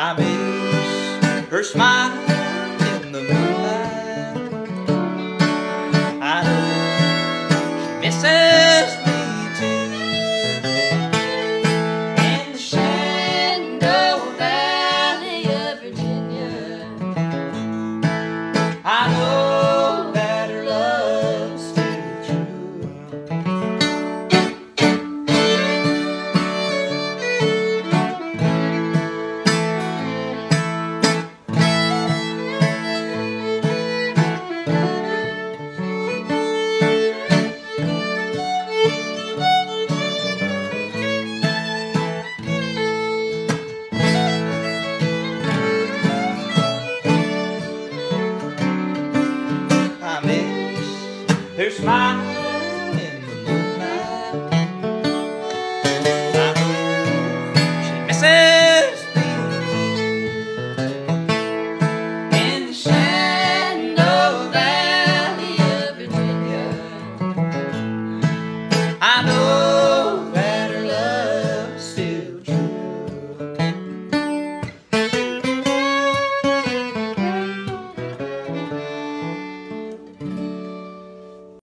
I miss her smile who mine?